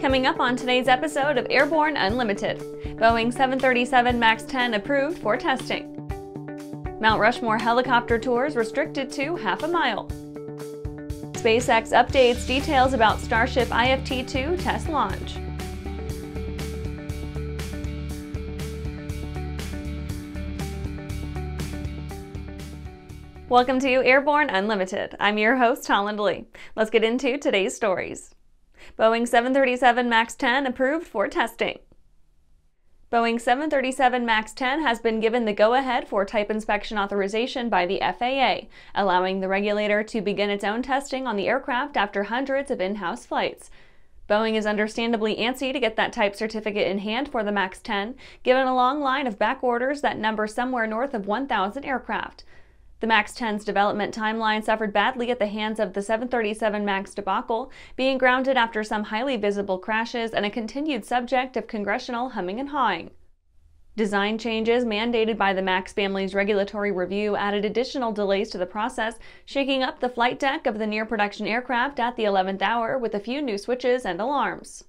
Coming up on today's episode of Airborne Unlimited Boeing 737 MAX 10 approved for testing. Mount Rushmore helicopter tours restricted to half a mile. SpaceX updates details about Starship IFT 2 test launch. Welcome to Airborne Unlimited. I'm your host, Holland Lee. Let's get into today's stories. Boeing 737 MAX 10 approved for testing. Boeing 737 MAX 10 has been given the go-ahead for type inspection authorization by the FAA, allowing the regulator to begin its own testing on the aircraft after hundreds of in-house flights. Boeing is understandably antsy to get that type certificate in hand for the MAX 10, given a long line of back orders that number somewhere north of 1,000 aircraft. The MAX 10's development timeline suffered badly at the hands of the 737 MAX debacle, being grounded after some highly visible crashes and a continued subject of congressional humming and hawing. Design changes mandated by the MAX family's regulatory review added additional delays to the process, shaking up the flight deck of the near production aircraft at the 11th hour with a few new switches and alarms.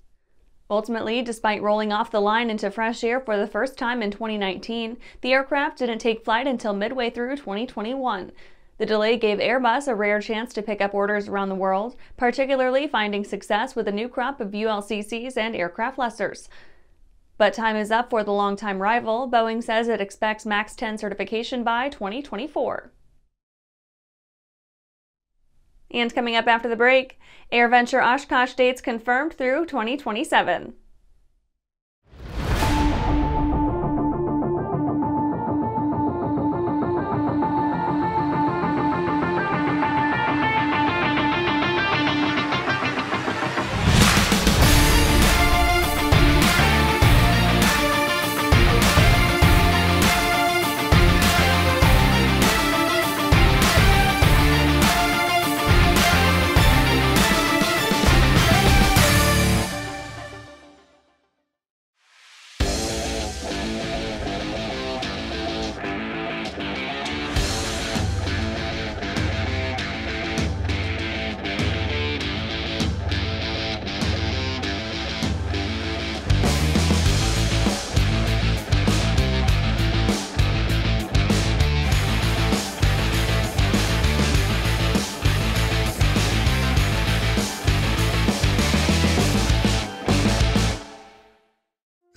Ultimately, despite rolling off the line into fresh air for the first time in 2019, the aircraft didn't take flight until midway through 2021. The delay gave Airbus a rare chance to pick up orders around the world, particularly finding success with a new crop of ULCCs and aircraft lessors. But time is up for the longtime rival. Boeing says it expects MAX 10 certification by 2024. And coming up after the break, AirVenture Oshkosh dates confirmed through 2027.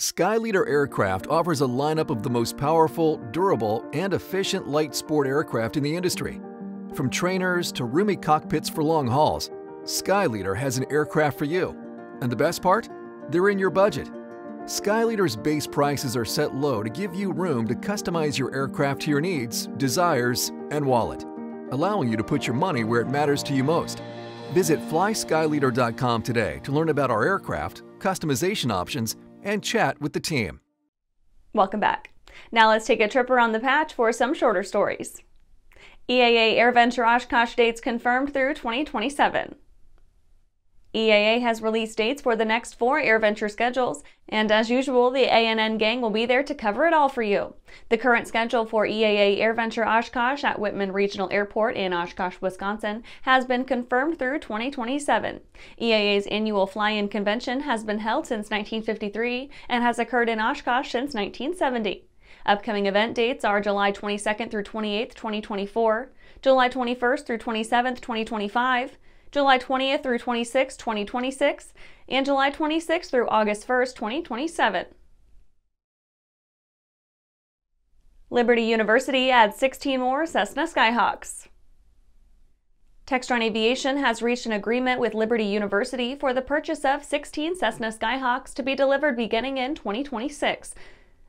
Skyleader Aircraft offers a lineup of the most powerful, durable, and efficient light sport aircraft in the industry. From trainers to roomy cockpits for long hauls, Skyleader has an aircraft for you. And the best part? They're in your budget. Skyleader's base prices are set low to give you room to customize your aircraft to your needs, desires, and wallet, allowing you to put your money where it matters to you most. Visit flyskyleader.com today to learn about our aircraft, customization options, and chat with the team. Welcome back. Now let's take a trip around the patch for some shorter stories. EAA AirVenture Oshkosh dates confirmed through 2027. EAA has released dates for the next four AirVenture schedules, and as usual, the ANN gang will be there to cover it all for you. The current schedule for EAA AirVenture Oshkosh at Wittman Regional Airport in Oshkosh, Wisconsin has been confirmed through 2027. EAA's annual fly-in convention has been held since 1953 and has occurred in Oshkosh since 1970. Upcoming event dates are July 22nd through 28th, 2024, July 21st through 27th, 2025, July 20th through 26, 2026, and July 26th through August 1st, 2027. Liberty University adds 16 more Cessna Skyhawks. Textron Aviation has reached an agreement with Liberty University for the purchase of 16 Cessna Skyhawks to be delivered beginning in 2026.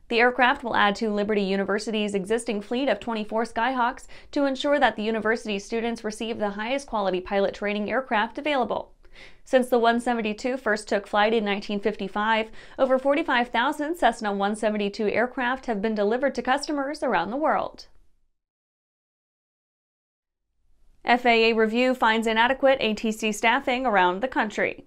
The aircraft will add to Liberty University's existing fleet of 24 Skyhawks to ensure that the university's students receive the highest quality pilot training aircraft available. Since the 172 first took flight in 1955, over 45,000 Cessna 172 aircraft have been delivered to customers around the world. FAA review finds inadequate ATC staffing around the country.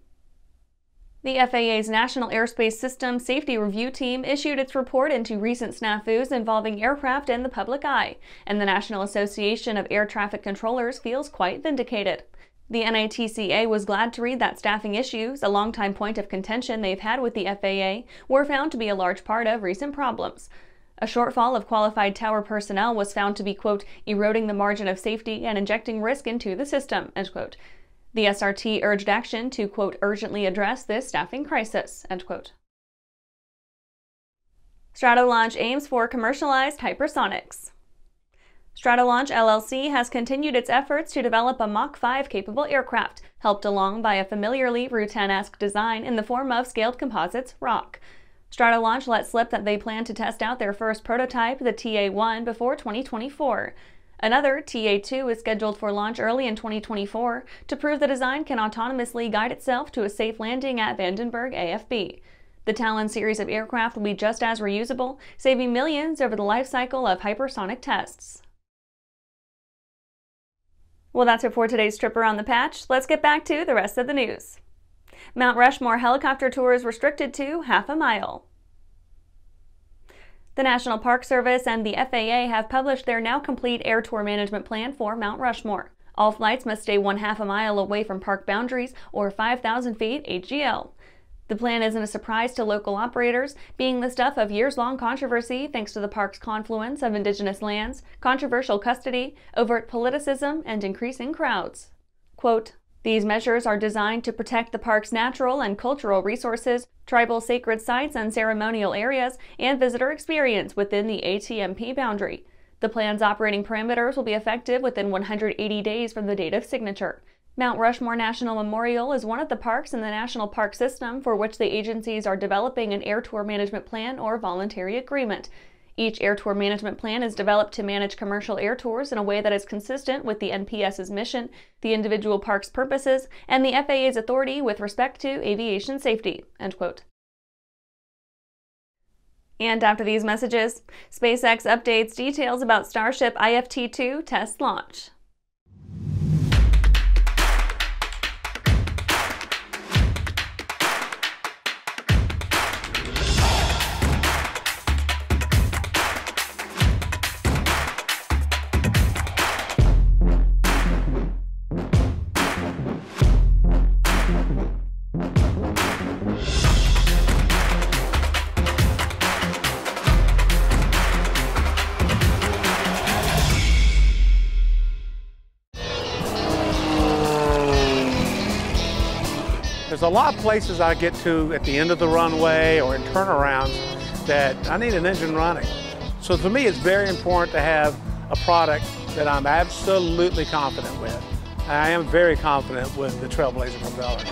The FAA's National Airspace System Safety Review Team issued its report into recent snafus involving aircraft and the public eye, and the National Association of Air Traffic Controllers feels quite vindicated. The NATCA was glad to read that staffing issues, a longtime point of contention they've had with the FAA, were found to be a large part of recent problems. A shortfall of qualified tower personnel was found to be, quote, eroding the margin of safety and injecting risk into the system, end quote. The SRT urged action to, quote, urgently address this staffing crisis, end quote. Stratolaunch aims for commercialized hypersonics. Stratolaunch LLC has continued its efforts to develop a Mach 5 capable aircraft, helped along by a familiarly Rutan-esque design in the form of scaled composites ROC. Stratolaunch let slip that they plan to test out their first prototype, the TA-1, before 2024. Another, TA-2, is scheduled for launch early in 2024 to prove the design can autonomously guide itself to a safe landing at Vandenberg AFB. The Talon series of aircraft will be just as reusable, saving millions over the life cycle of hypersonic tests. Well, that's it for today's trip around the patch. Let's get back to the rest of the news. Mount Rushmore helicopter tour is restricted to half a mile. The National Park Service and the FAA have published their now complete air tour management plan for Mount Rushmore. All flights must stay one half a mile away from park boundaries or 5,000 feet AGL. The plan isn't a surprise to local operators, being the stuff of years-long controversy thanks to the park's confluence of indigenous lands, controversial custody, overt politicism, and increasing crowds. Quote, these measures are designed to protect the park's natural and cultural resources, tribal sacred sites and ceremonial areas, and visitor experience within the ATMP boundary. The plan's operating parameters will be effective within 180 days from the date of signature. Mount Rushmore National Memorial is one of the parks in the National Park System for which the agencies are developing an air tour management plan or voluntary agreement. Each air tour management plan is developed to manage commercial air tours in a way that is consistent with the NPS's mission, the individual park's purposes, and the FAA's authority with respect to aviation safety. End quote. And after these messages, SpaceX updates details about Starship IFT 2 test launch. A lot of places I get to at the end of the runway or in turnarounds that I need an engine running. So for me, it's very important to have a product that I'm absolutely confident with. I am very confident with the Trailblazer propeller.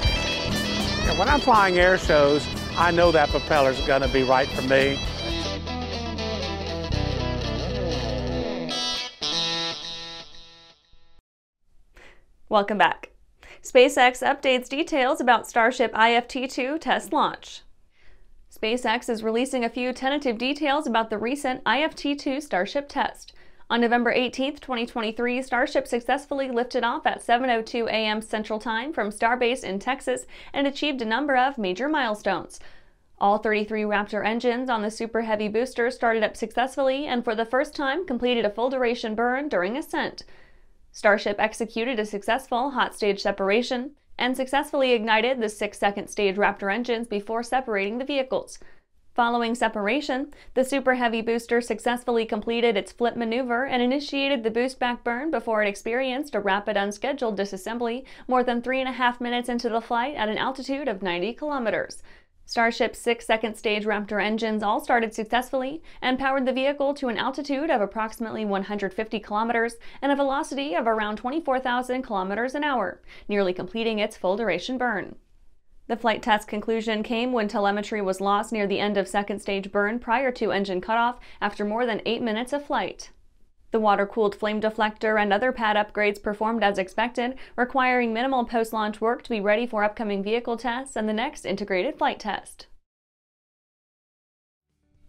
And when I'm flying air shows, I know that propeller is going to be right for me. Welcome back. SpaceX updates details about Starship IFT-2 test launch. SpaceX is releasing a few tentative details about the recent IFT-2 Starship test. On November 18, 2023, Starship successfully lifted off at 7.02 a.m. Central Time from Starbase in Texas and achieved a number of major milestones. All 33 Raptor engines on the Super Heavy booster started up successfully and for the first time completed a full duration burn during ascent. Starship executed a successful hot stage separation and successfully ignited the six second stage Raptor engines before separating the vehicles. Following separation, the Super Heavy booster successfully completed its flip maneuver and initiated the boost back burn before it experienced a rapid unscheduled disassembly more than three and a half minutes into the flight at an altitude of 90 kilometers. Starship's six second stage Raptor engines all started successfully and powered the vehicle to an altitude of approximately 150 kilometers and a velocity of around 24,000 kilometers an hour, nearly completing its full duration burn. The flight test conclusion came when telemetry was lost near the end of second stage burn prior to engine cutoff after more than eight minutes of flight. The water-cooled flame deflector and other pad upgrades performed as expected, requiring minimal post-launch work to be ready for upcoming vehicle tests and the next integrated flight test.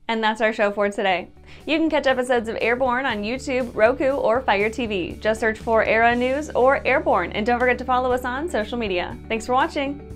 And that's our show for today. You can catch episodes of Airborne on YouTube, Roku, or Fire TV. Just search for Aero News or Airborne, and don't forget to follow us on social media. Thanks for watching!